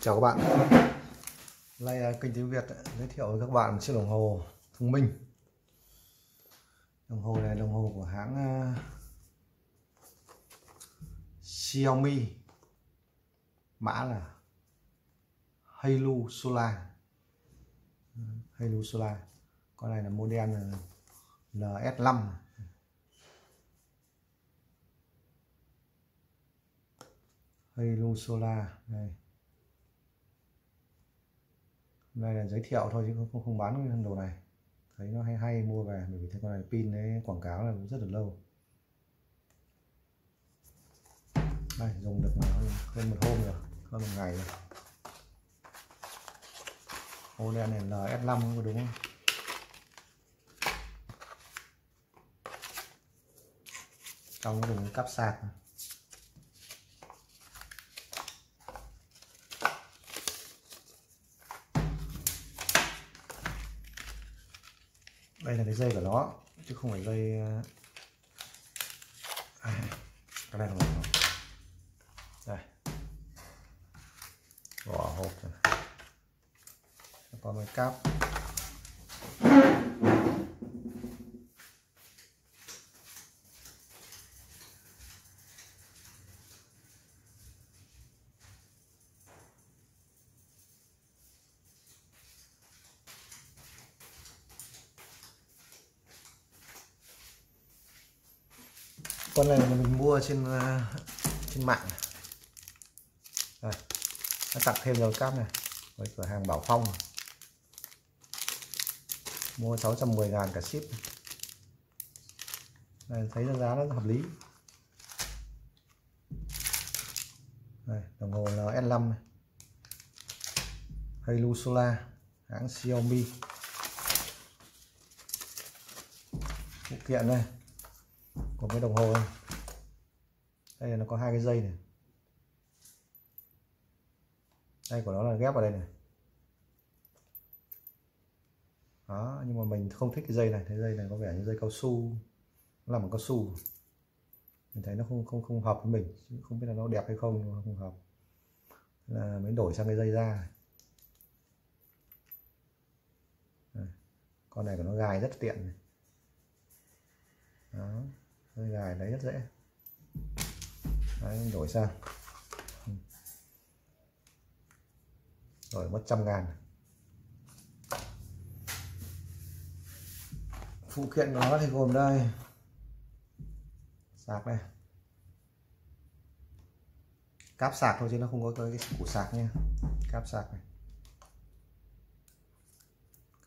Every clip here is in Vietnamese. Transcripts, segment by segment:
chào các bạn. Nay à, kênh tiếng Việt à, giới thiệu với các bạn một chiếc đồng hồ thông minh. Đồng hồ này đồng hồ của hãng uh, Xiaomi mã là Halo Solar. Halo Solar. Con này là model là LS5 Halo Solar đây đây là giới thiệu thôi chứ không không, không bán cái đồ này. Thấy nó hay hay mua về bởi vì thấy con này pin đấy quảng cáo là rất là lâu. Đây dùng được hơn một hôm rồi hơn một ngày rồi. Ô đen này là S5 có đúng không? Trong cái dùng cắp sạc. này. Đây là cái dây của nó chứ không phải dây ờ, à, cái này là nó. Đây. Bỏ hộp này. còn cái cáp. Con này là mình mua trên ờ, trên mạng đây nó tặng thêm dầu cáp này. Với cửa hàng Bảo Phong. Mua 610 ngàn cả ship. Đây, thấy giá nó hợp lý. Đây, đồng hồ là S5 này. Halo Solar hãng Xiaomi. Phụ kiện này của cái đồng hồ này. đây là nó có hai cái dây này. Đây của nó là ghép vào đây này. Đó, nhưng mà mình không thích cái dây này. Cái dây này có vẻ như dây cao su. Nó làm bằng cao su. Mình thấy nó không không không hợp với mình. Không biết là nó đẹp hay không, nhưng mà không hợp. Là mới đổi sang cái dây ra này. con này của nó gài rất tiện này. đó hơi gài đấy rất dễ. Đấy, đổi sang. Rồi mất trăm ngàn. Phụ kiện của nó thì gồm đây. Sạc này cáp sạc thôi chứ nó không có cái củ sạc nha. Cáp sạc này.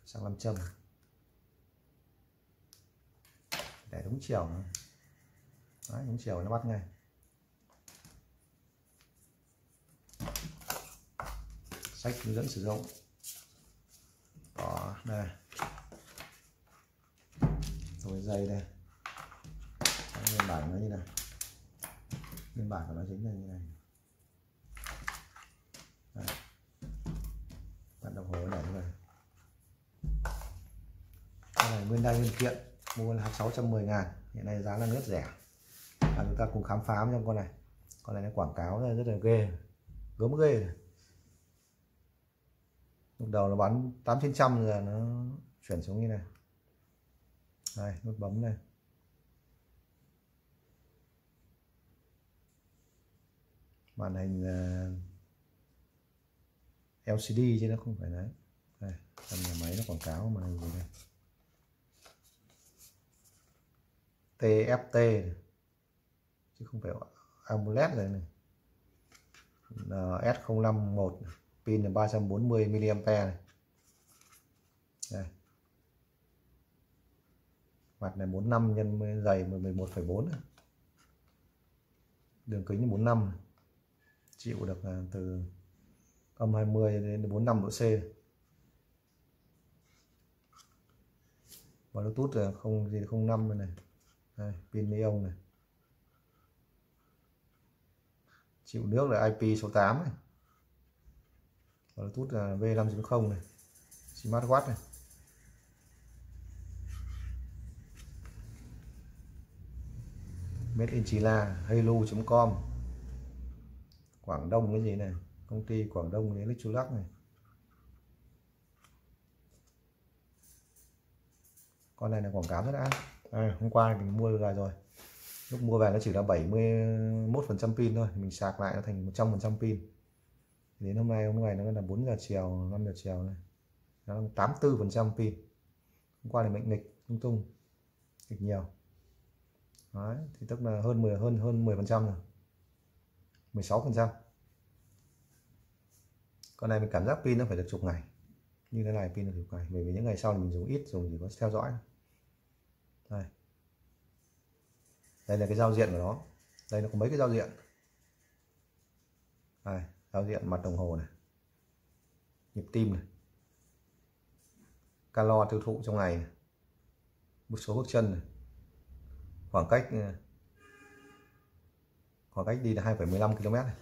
Sạc làm châm. Để đúng chiều nữa. Đấy, những chiều nó bắt ngay. Sách hướng dẫn sử dụng. Đó đây. Rồi dây đây. Nguyên bản nó như này. Nguyên bản của nó chính là như này. Bạn đồng hồ này như này cái này nguyên đai nguyên kiện mua là 610 ngàn. Hiện nay giá là rất rẻ và chúng ta cùng khám phá trong con này. Con này nó quảng cáo rất là ghê, gớm ghê này. lúc đầu nó bán tám chín trăm, giờ nó chuyển xuống như này. Đây, nút bấm này. Màn hình LCD chứ nó không phải đấy. Đây trong nhà máy nó quảng cáo màn hình gì đây TFT chứ không phải AMOLED này, này. S051 pin là 340 mAh này. Đây. Mặt này 45 nhân dày 11,4 Đường kính 45 chịu được à, từ âm 20 đến 45 độ C. Và Bluetooth là 0 gì không năm này. Đây, pin ion này. Chịu nước là IP số 8 này. Bluetooth là V5.0 này. Smartwatch này. Made in China halo.com Quảng Đông cái gì này? Công ty Quảng Đông Electrolux này. Con này là quảng cáo rất ác à, hôm qua mình mua về rồi lúc mua về nó chỉ là 71 phần trăm pin thôi mình sạc lại nó thành 100 phần trăm pin. Đến hôm nay hôm nay nó là 4 giờ chiều 5 giờ chiều này. Nó 84 phần trăm pin. Hôm qua thì mệnh nghịch tung tung nghịch nhiều. Đấy, thì tức là hơn 10 hơn hơn 10 phần trăm rồi. 16 phần trăm. Con này mình cảm giác pin nó phải được chục ngày. Như thế này pin được chục ngày bởi vì những ngày sau thì mình dùng ít dùng chỉ có theo dõi. Đây đây là cái giao diện của nó. Đây nó có mấy cái giao diện? Đây giao diện mặt đồng hồ này. Nhịp tim này. Calo tiêu thụ trong ngày này. một số bước chân này. Khoảng cách ờ, khoảng cách đi là 2,15 km này.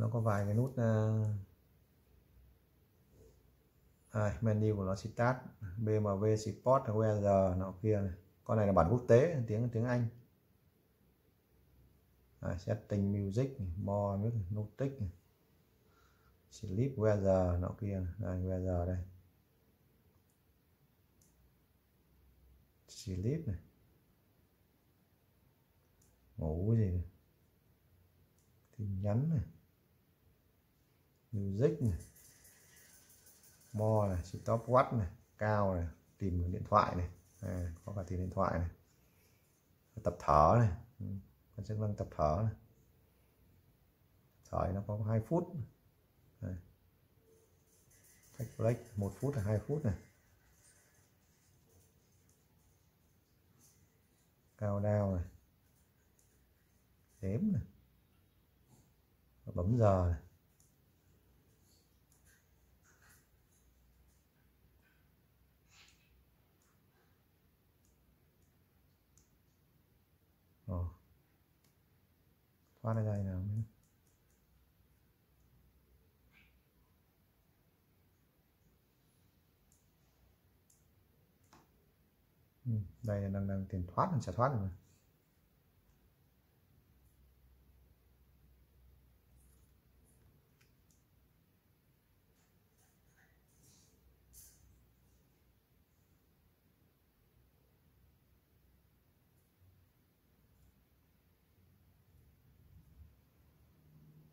nó có vài cái nút uh, đây, menu của nó start BMW Sport WR nọ kia này. con này là bản quốc tế tiếng tiếng Anh. Đây, setting music more notic sleep weather nọ kia đây weather đây. Sleep này. Ngủ gì này? Tin nhắn này. Music này mo này stop watch này cao này tìm điện thoại này. À, có cả tìm điện thoại này. Tập thở này. Ừ, Con chức năng tập thở này. Thở nó có 2 phút. Này. take break 1 phút là 2 phút này. Cao đao này. Đếm này. Bấm giờ này. Thoát ra đây nào nữa đây là đang đang tiền thoát mình sẽ thoát rồi mà.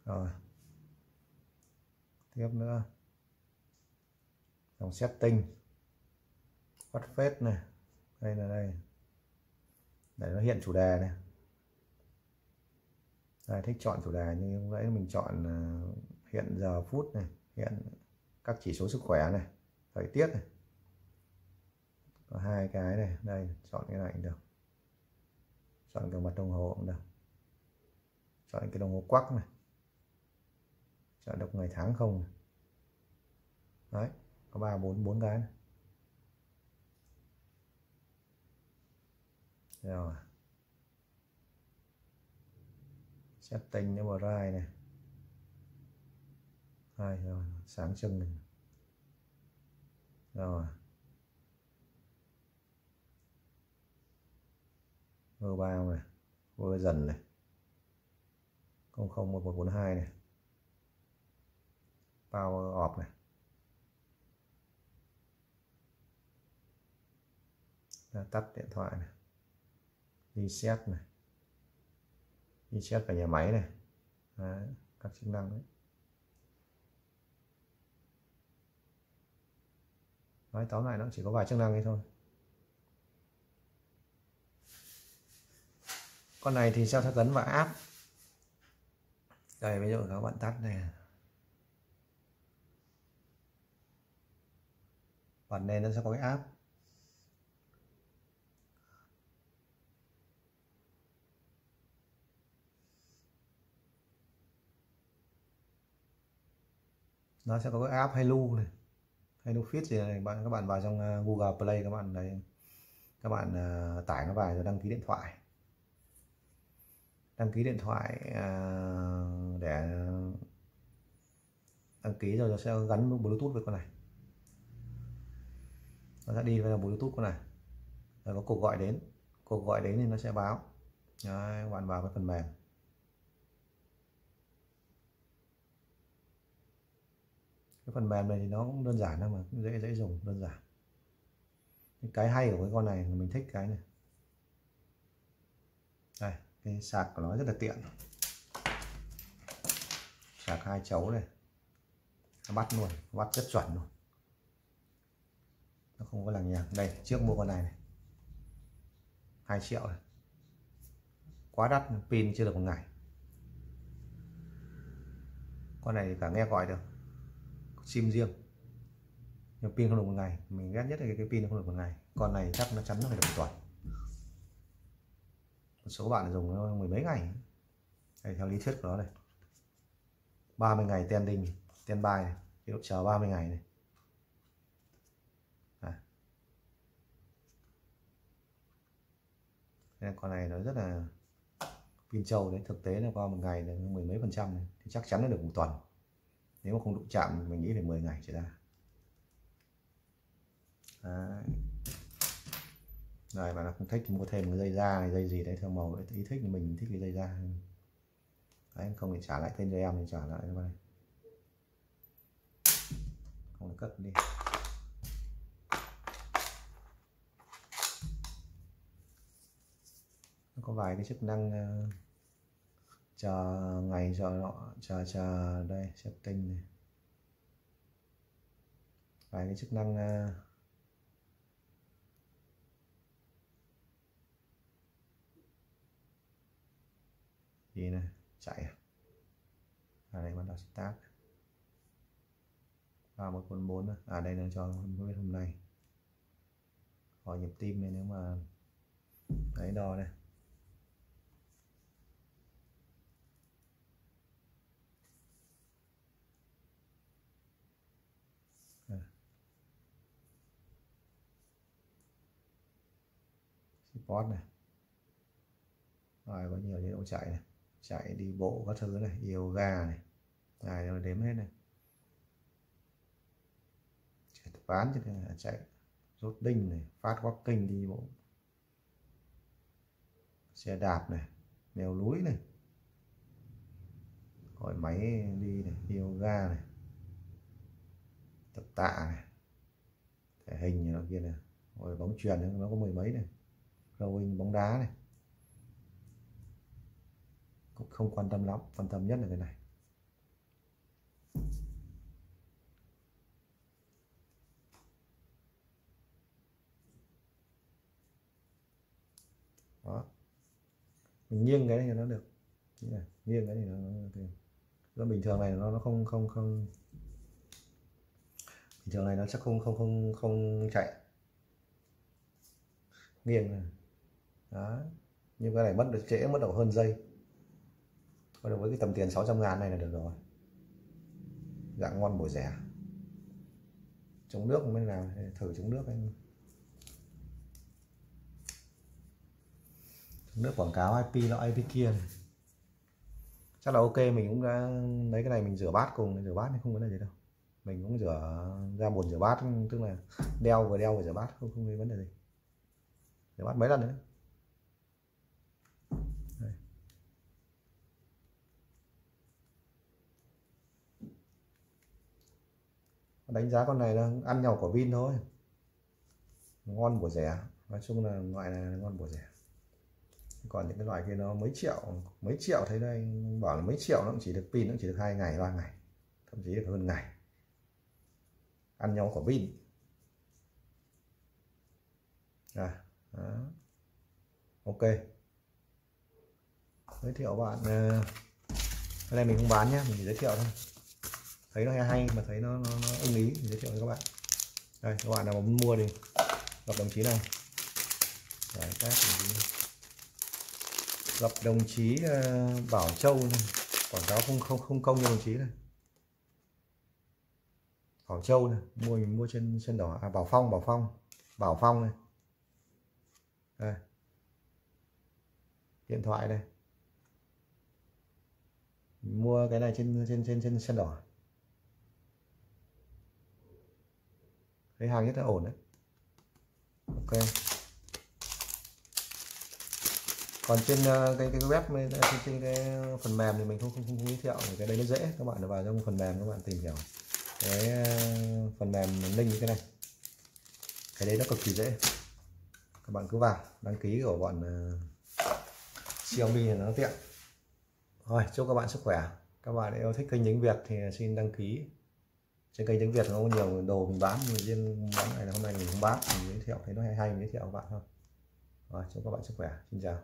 Rồi. Tiếp nữa. Dòng setting. Bắt phết này. Đây là đây. Để nó hiện chủ đề này. Đây thích chọn chủ đề như lúc nãy mình chọn à, hiện giờ phút này, hiện các chỉ số sức khỏe này, thời tiết này. Có hai cái này. Đây, chọn cái này cũng được. Chọn cái mặt đồng hồ cũng được. Chọn cái đồng hồ quắc này chọn đọc ngày tháng không đấy, có ba, bốn bốn cái này. rồi. Setting nó vào rai này. Hai, rồi, sáng chân này. Rồi. Vơ bao này. vơ dần này 001142 này power off này. Tắt điện thoại này. Reset này. Reset cả nhà máy này. Đấy, các chức năng đấy. Nói tóm lại nó chỉ có vài chức năng ấy thôi. Con này thì sao sẽ gắn vào app? Đây ví dụ các bạn tắt này và nền nó sẽ có cái app. Nó sẽ có cái app Hello này. Hello Fit gì này. Bạn các bạn vào trong ờ, Google Play các bạn đấy các bạn uh, tải nó vào rồi đăng ký điện thoại. Đăng ký điện thoại uh, để đăng ký rồi nó sẽ gắn Bluetooth với con này nó sẽ đi vào bluetooth con này. Rồi có cuộc gọi đến. Cuộc gọi đến thì nó sẽ báo. Đấy, các bạn vào cái phần mềm. Cái phần mềm này thì nó cũng đơn giản thôi mà dễ dễ dùng đơn giản. Cái hay của cái con này mình thích cái này. Đây cái sạc của nó rất là tiện. Sạc hai chấu này. Bắt luôn bắt rất chuẩn luôn nó không có lằng nhằng. Đây trước mua con này này. 2 triệu này. Quá đắt pin chưa được một ngày. Con này cả nghe gọi được. Sim riêng. Nhưng pin không được một ngày. Mình ghét nhất là cái, cái pin không được một ngày. Con này chắc nó chắn nó phải được một tuần. Một số bạn dùng nó mười mấy ngày. Đây, theo lý thuyết của nó này 30 ngày ten đinh ten bài này. Chế độ chờ 30 ngày này à. Nên con này nó rất là pin trâu đấy, thực tế là qua một ngày là mười mấy phần trăm này thì chắc chắn nó được một tuần. Nếu mà không đụng chạm mình nghĩ phải 10 ngày trở ra. Đấy. rồi mà không thích mua thêm cái dây da hay dây gì đấy, theo màu ý thích mình thích cái dây da đấy, không thì trả lại tên cho em thì trả lại cho này. Không cất đi. Có vài cái chức năng uh, chờ ngày chờ nọ chờ chờ đây setting này. Vài cái chức năng uh, gì này chạy à, à đây bắt đầu start. Ba một bốn bốn à đây là cho biết hôm nay. Hỏi nhịp tim này nếu mà đấy đo đây. Support này. Rồi, có nhiều chế độ chạy này. Chạy đi bộ các thứ này yoga này. Này nó đếm hết này. Chạy ván chứ, là chạy rút đinh này phát walking đi bộ. Xe đạp này, leo núi này. Gọi máy đi này yoga này. Tập tạ này. Thể hình này kia này. Rồi bóng truyền nó có mười mấy này rowing bóng đá này. Cũng không quan tâm lắm quan tâm nhất là cái này. Đó. Mình nghiêng cái này nó được. Này, nghiêng cái này nó, nó, nó bình thường này nó nó không không không. Bình thường này nó sẽ không không không không chạy. Nghiêng này đó nhưng cái này mất được trễ mất độ hơn giây. Còn với cái tầm tiền 600 ngàn này là được rồi. Dạng ngon bổ rẻ. Chống nước mới làm thử chống nước anh. Chống nước quảng cáo IP nó IP kia này. chắc là ok, mình cũng đã lấy cái này mình rửa bát cùng, rửa bát thì không vấn đề gì đâu. Mình cũng rửa ra bồn rửa bát, tức là đeo vừa đeo vừa rửa bát, không không có vấn đề gì. Rửa bát mấy lần nữa đánh giá con này là ăn nhau của Vin thôi. Ngon của rẻ. Nói chung là loại này là ngon của rẻ. Còn những cái loại kia nó mấy triệu mấy triệu thấy đây bảo là mấy triệu nó cũng chỉ được pin nó chỉ được hai ngày ba ngày thậm chí được hơn ngày. Ăn nhau của pin à, đó. ok. Giới thiệu bạn đây cái này mình không bán nhé mình chỉ giới thiệu thôi thấy nó hay hay mà thấy nó, nó, nó ưng ý thì giới thiệu với các bạn. Đây các bạn nào muốn mua thì gặp đồng chí này. Đấy, các đồng chí gặp đồng chí uh, Bảo Châu này. quảng cáo không không không công cho đồng chí này. Bảo Châu này mua mình mua trên trên đỏ. À, Bảo Phong Bảo Phong. Bảo Phong này. Đây. điện thoại đây mua cái này trên trên trên trên sân đỏ. Thấy hàng rất là ổn đấy. Ok. Còn trên ờ, cái cái web trên, trên cái phần mềm thì mình không không không giới thiệu cái đấy nó dễ các bạn vào trong phần mềm các bạn tìm hiểu. Cái ờ, phần mềm link như thế này. Cái đấy nó cực kỳ dễ. Các bạn cứ vào đăng ký của bọn ờ, Xiaomi là nó tiện. Rồi chúc các bạn sức khỏe. Các bạn yêu thích kênh tiếng Việt thì xin đăng ký trên kênh tiếng Việt nó có nhiều đồ mình bán, nhưng riêng món này là hôm nay mình không bán. Mình giới thiệu, thấy nó hay hay, mình giới thiệu các bạn thôi. Rồi, chúc các bạn sức khỏe. Xin chào.